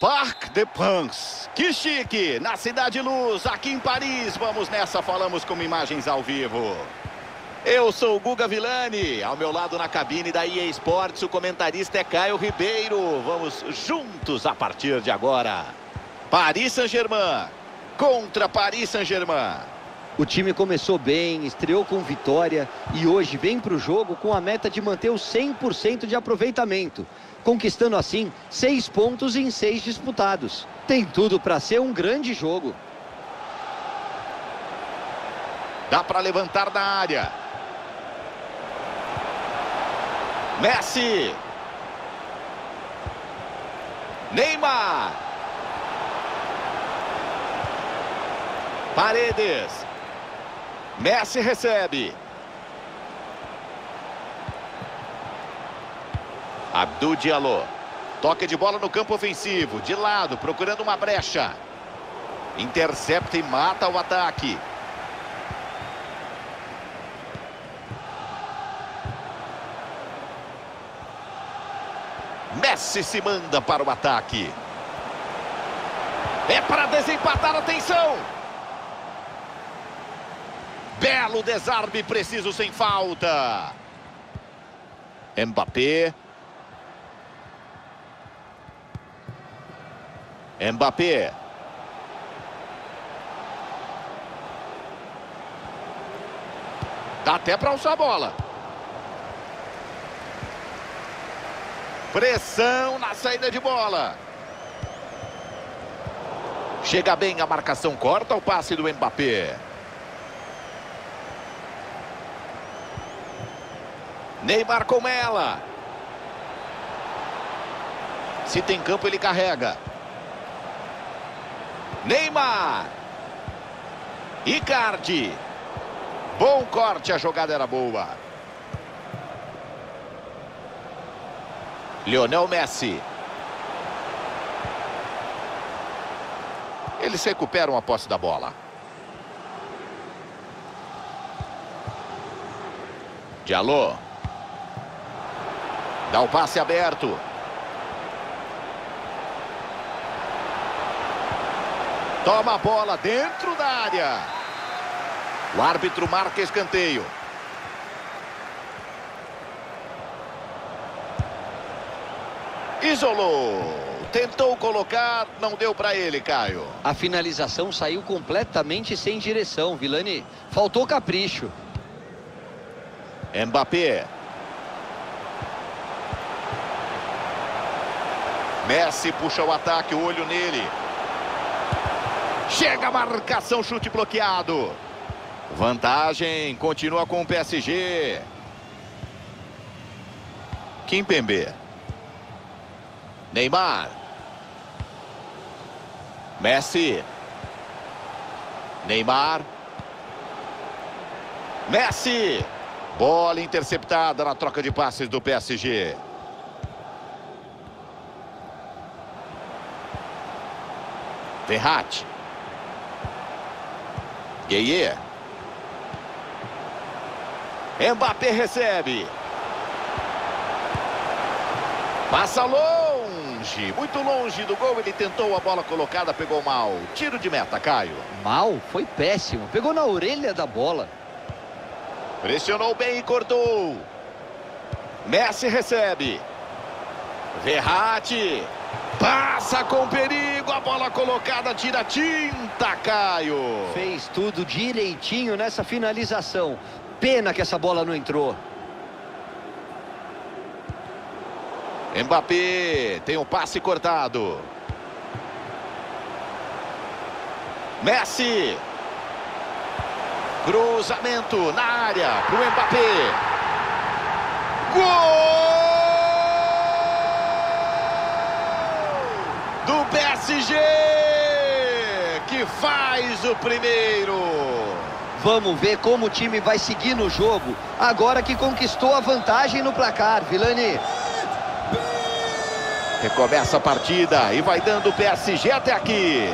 Parc des Princes. Que chique! Na Cidade Luz, aqui em Paris. Vamos nessa, falamos com imagens ao vivo. Eu sou o Guga Villani, ao meu lado na cabine da EA Sports, o comentarista é Caio Ribeiro. Vamos juntos a partir de agora. Paris Saint-Germain contra Paris Saint-Germain. O time começou bem, estreou com vitória e hoje vem para o jogo com a meta de manter o 100% de aproveitamento, conquistando assim seis pontos em seis disputados. Tem tudo para ser um grande jogo. Dá para levantar na área. Messi. Neymar. Paredes. Messi recebe. Abdul Diallo. Toque de bola no campo ofensivo. De lado, procurando uma brecha. Intercepta e mata o ataque. Messi se manda para o ataque. É para desempatar, atenção! Belo desarme, preciso sem falta. Mbappé. Mbappé. Dá até para alçar a bola. Pressão na saída de bola. Chega bem a marcação, corta o passe do Mbappé. Neymar com ela. Se tem campo, ele carrega. Neymar. Icardi. Bom corte, a jogada era boa. Lionel Messi. Eles recuperam a posse da bola. Diallo. Dá o passe aberto. Toma a bola dentro da área. O árbitro marca escanteio. Isolou. Tentou colocar, não deu para ele, Caio. A finalização saiu completamente sem direção, Vilani. Faltou capricho. Mbappé. Messi puxa o ataque, o olho nele. Chega a marcação, chute bloqueado. Vantagem, continua com o PSG. Kimpembe. Neymar. Messi. Neymar. Messi. Bola interceptada na troca de passes do PSG. Verratti. Gueye. Mbappé recebe. Passa longe, muito longe do gol. Ele tentou a bola colocada, pegou mal. Tiro de meta, Caio. Mal, foi péssimo. Pegou na orelha da bola. Pressionou bem e cortou. Messi recebe. Verratti. Passa com perigo. A bola colocada tira tinta, Caio. Fez tudo direitinho nessa finalização. Pena que essa bola não entrou. Mbappé tem o um passe cortado. Messi. Cruzamento na área para o Mbappé. Gol! Do PSG que faz o primeiro. Vamos ver como o time vai seguir no jogo, agora que conquistou a vantagem no placar, Vilani. Recomeça a partida e vai dando o PSG até aqui.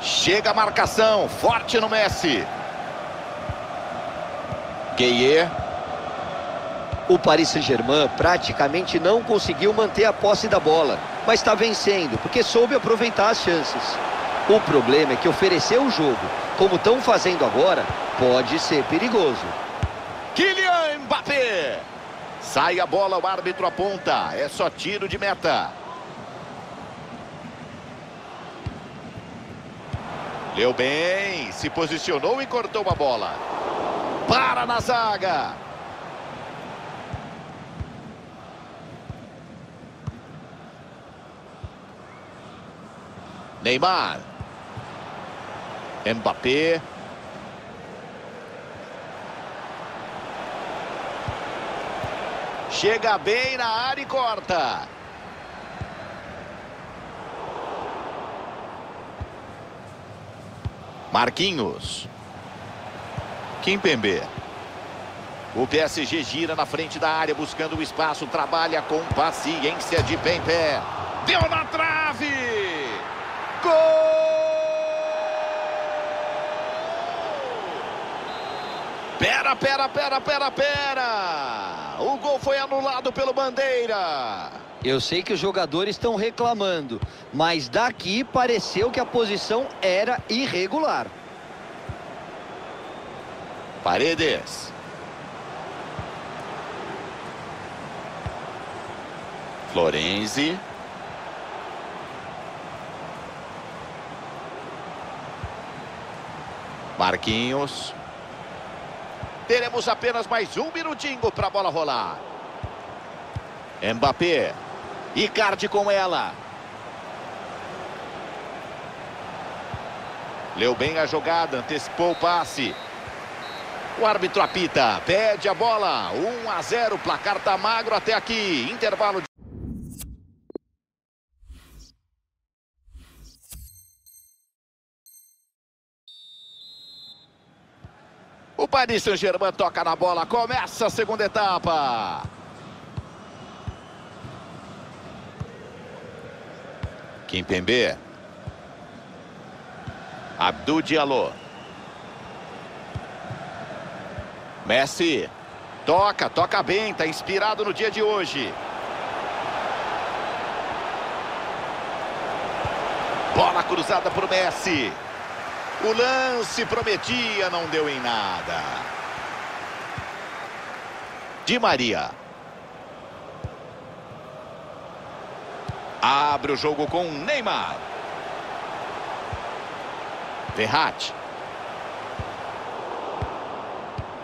Chega a marcação, forte no Messi. Gueye. O Paris Saint-Germain praticamente não conseguiu manter a posse da bola, mas está vencendo porque soube aproveitar as chances. O problema é que oferecer o jogo, como estão fazendo agora, pode ser perigoso. Kylian Mbappé. Sai a bola, o árbitro aponta. É só tiro de meta. Leu bem, se posicionou e cortou a bola. Para na zaga. Neymar. Mbappé. Chega bem na área e corta. Marquinhos. Kimpembe. O PSG gira na frente da área, buscando o espaço, trabalha com paciência de pé em pé. Deu na trave! Gol! Pera, pera, pera, pera, pera! O gol foi anulado pelo Bandeira. Eu sei que os jogadores estão reclamando, mas daqui pareceu que a posição era irregular. Paredes. Florenzi. Marquinhos. Teremos apenas mais um minutinho para a bola rolar. Mbappé. Icardi com ela. Leu bem a jogada, antecipou o passe. O árbitro apita, pede a bola. 1 a 0, placar tá magro até aqui. Intervalo de... Paris Saint-Germain toca na bola, começa a segunda etapa. Kimpembe. Abdul Diallo. Messi. Toca, toca bem, tá inspirado no dia de hoje. Bola cruzada o Messi. O lance prometia, não deu em nada. Di Maria. Abre o jogo com Neymar. Verratti.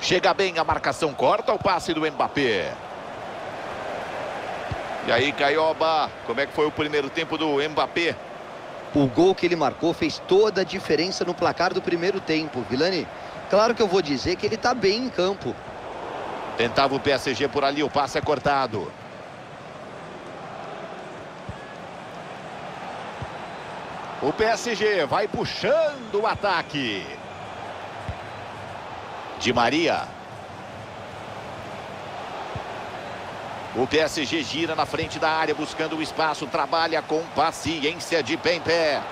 Chega bem a marcação, corta o passe do Mbappé. E aí, Caioba, como é que foi o primeiro tempo do Mbappé? O gol que ele marcou fez toda a diferença no placar do primeiro tempo, Vilani. Claro que eu vou dizer que ele está bem em campo. Tentava o PSG por ali, o passe é cortado. O PSG vai puxando o ataque. Di Maria. O PSG gira na frente da área, buscando o espaço, trabalha com paciência de pé em pé.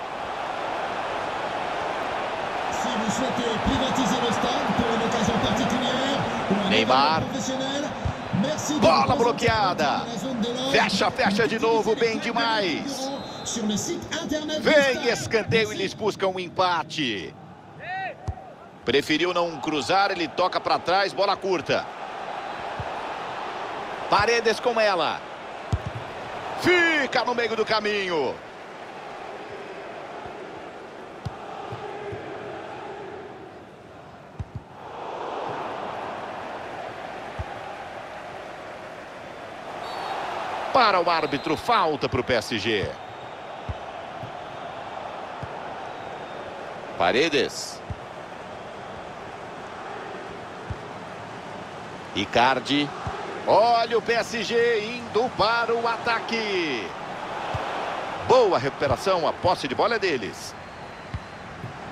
Neymar. Bola bloqueada. Fecha, fecha de novo, bem demais. Vem escanteio, eles buscam um empate. Preferiu não cruzar, ele toca para trás, bola curta. Paredes com ela. Fica no meio do caminho. Para o árbitro, falta para o PSG. Paredes. Icardi. Olha o PSG indo para o ataque. Boa recuperação, a posse de bola é deles.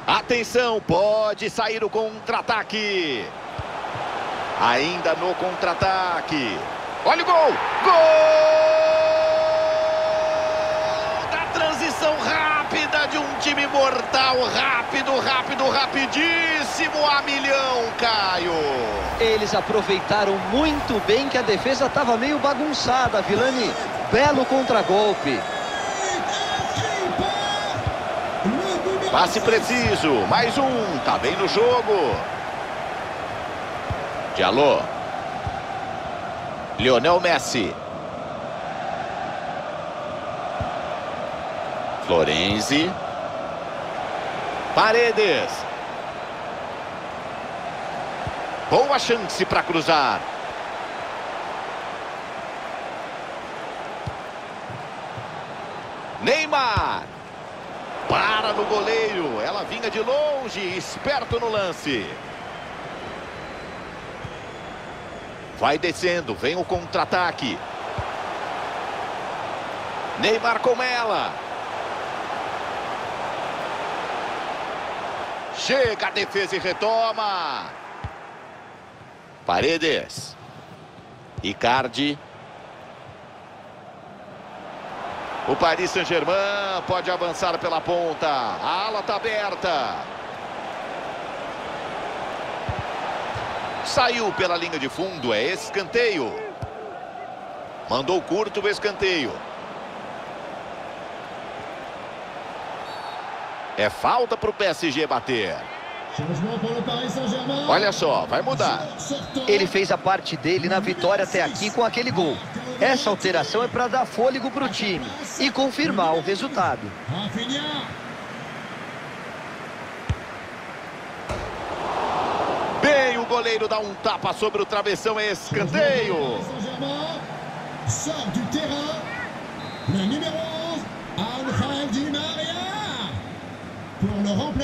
Atenção, pode sair o contra-ataque. Ainda no contra-ataque. Olha o gol! Gol! Da transição rápida de um time mortal, rápido, rápido, rapidíssimo, a milhão, Caio. Eles aproveitaram muito bem que a defesa estava meio bagunçada, Vilani. Belo contragolpe. Passe preciso, mais um, tá bem no jogo. Diallo. Lionel Messi. Florenzi. Paredes. Boa chance para cruzar. Neymar. Para no goleiro. Ela vinha de longe, esperto no lance. Vai descendo, vem o contra-ataque. Neymar com ela. Chega a defesa e retoma. Paredes. Icardi. O Paris Saint-Germain pode avançar pela ponta. A ala está aberta. Saiu pela linha de fundo, é escanteio. Mandou curto o escanteio. É falta para o PSG bater. Olha só, vai mudar. Ele fez a parte dele na vitória até aqui com aquele gol. Essa alteração é para dar fôlego para o time e confirmar o resultado. Bem, o goleiro dá um tapa sobre o travessão, é escanteio.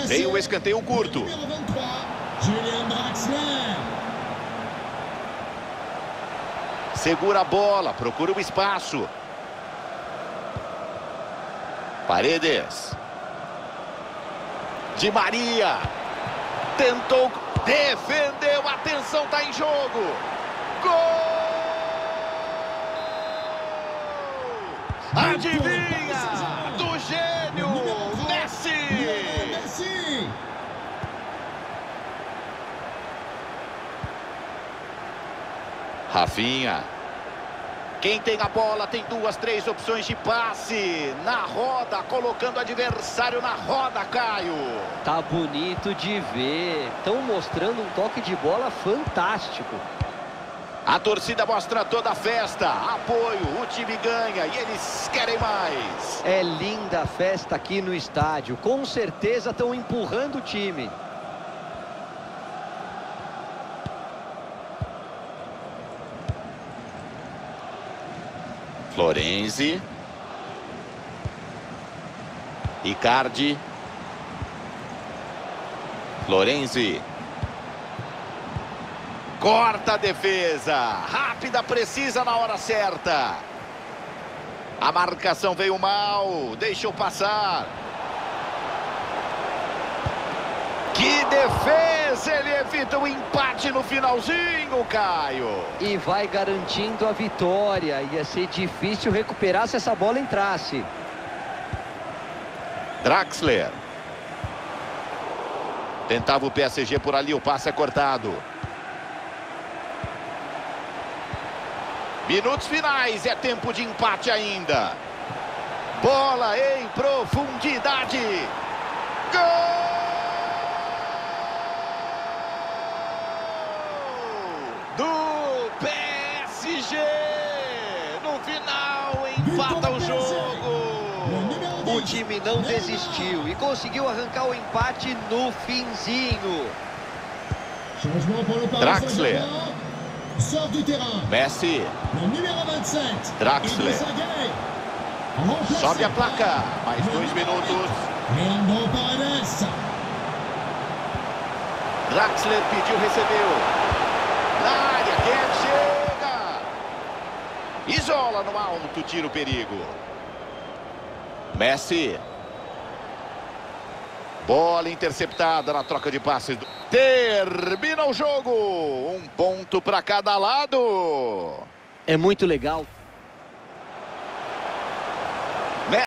Tem o escanteio curto. Segura a bola, procura o espaço. Paredes. Di Maria. Tentou, defendeu, atenção, tá em jogo. Gol! Adivinha? Do gênio, Messi! Rafinha. Quem tem a bola tem duas, três opções de passe. Na roda, colocando o adversário na roda, Caio. Tá bonito de ver. Estão mostrando um toque de bola fantástico. A torcida mostra toda a festa. Apoio, o time ganha e eles querem mais. É linda a festa aqui no estádio. Com certeza estão empurrando o time. Florenzi. Icardi. Florenzi. Corta a defesa. Rápida, precisa na hora certa. A marcação veio mal. Deixou passar. Que defesa! Ele evita o empate no finalzinho, Caio. E vai garantindo a vitória. Ia ser difícil recuperar se essa bola entrasse. Draxler. Tentava o PSG por ali, o passe é cortado. Minutos finais, é tempo de empate ainda. Bola em profundidade. Time não desistiu e conseguiu arrancar o empate no finzinho. Draxler. Messi. Draxler. Sobe a placa. Mais dois minutos. Draxler pediu, recebeu. Na área, quem chega? Isola no alto, tira o perigo. Messi. Bola interceptada na troca de passes. Termina o jogo. Um ponto para cada lado. É muito legal